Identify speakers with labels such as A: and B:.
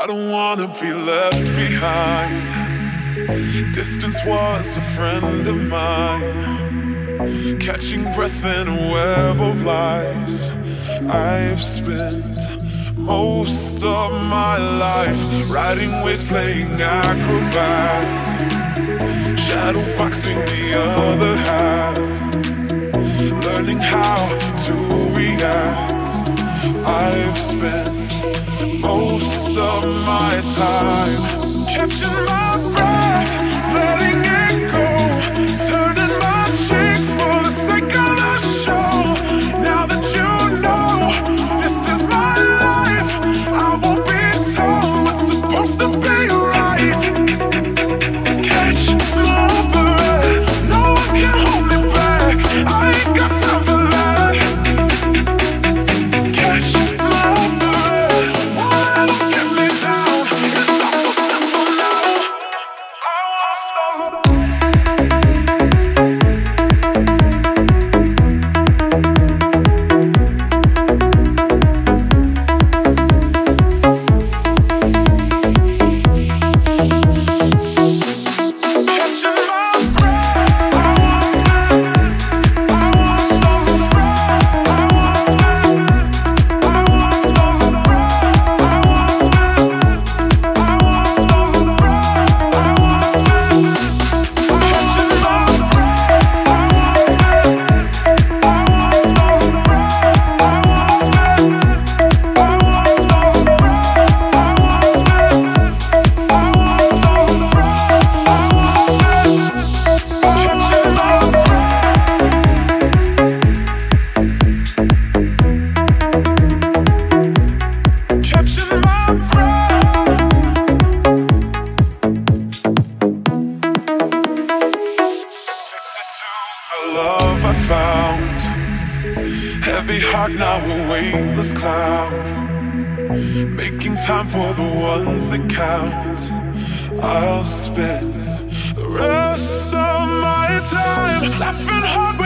A: I don't wanna be left behind. Distance was a friend of mine. Catching breath in a web of lies. I've spent most of my life riding waves, playing acrobat. Shadow boxing the other half. Learning how to react. I've spent most of my time. Catching my breath, love I found, heavy heart now a weightless cloud. Making time for the ones that count. I'll spend the rest of my time laughing hard